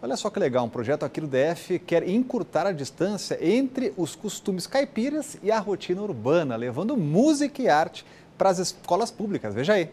Olha só que legal, um projeto aqui do DF quer encurtar a distância entre os costumes caipiras e a rotina urbana, levando música e arte para as escolas públicas. Veja aí.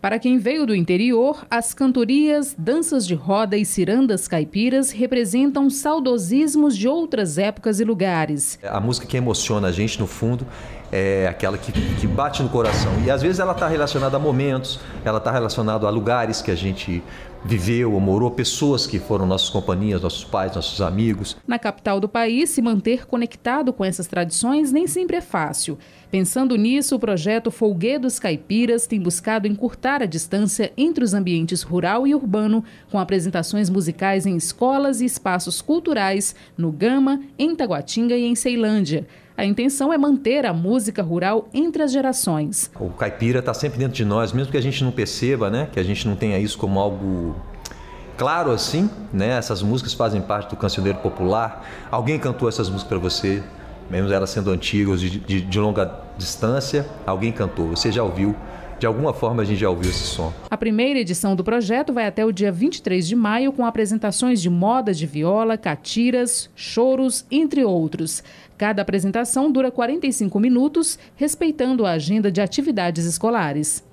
Para quem veio do interior, as cantorias, danças de roda e cirandas caipiras representam saudosismos de outras épocas e lugares. A música que emociona a gente, no fundo, é aquela que, que bate no coração. E às vezes ela está relacionada a momentos, ela está relacionada a lugares que a gente viveu ou morou, pessoas que foram nossas companhias, nossos pais, nossos amigos. Na capital do país, se manter conectado com essas tradições nem sempre é fácil. Pensando nisso, o projeto Folguedos Caipiras tem buscado encurtar a distância entre os ambientes rural e urbano, com apresentações musicais em escolas e espaços culturais no Gama, em Taguatinga e em Ceilândia. A intenção é manter a música rural entre as gerações. O caipira está sempre dentro de nós, mesmo que a gente não perceba, né? Que a gente não tenha isso como algo claro assim, né? Essas músicas fazem parte do cancioneiro popular. Alguém cantou essas músicas para você, mesmo elas sendo antigas, de, de, de longa distância, alguém cantou. Você já ouviu de alguma forma a gente já ouviu esse som. A primeira edição do projeto vai até o dia 23 de maio com apresentações de moda de viola, catiras, choros, entre outros. Cada apresentação dura 45 minutos, respeitando a agenda de atividades escolares.